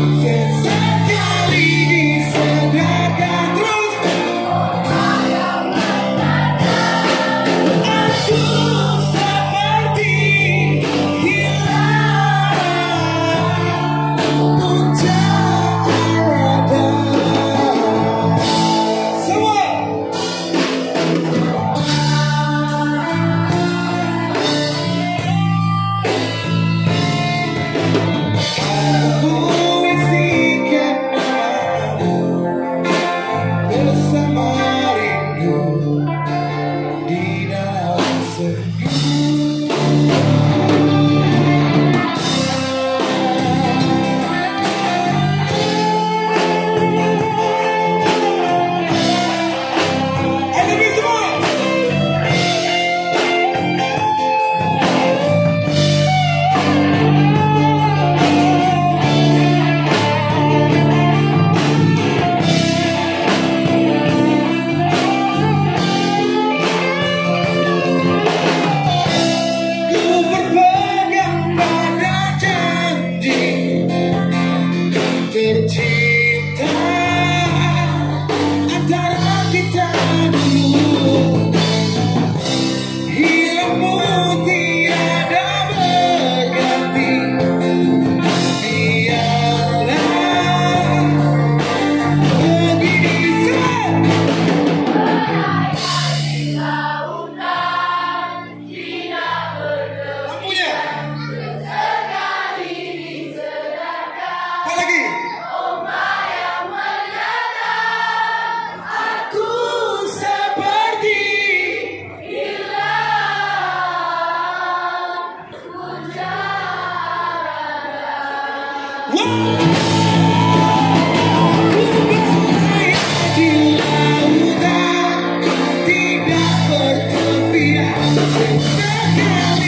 Yeah. Tujuh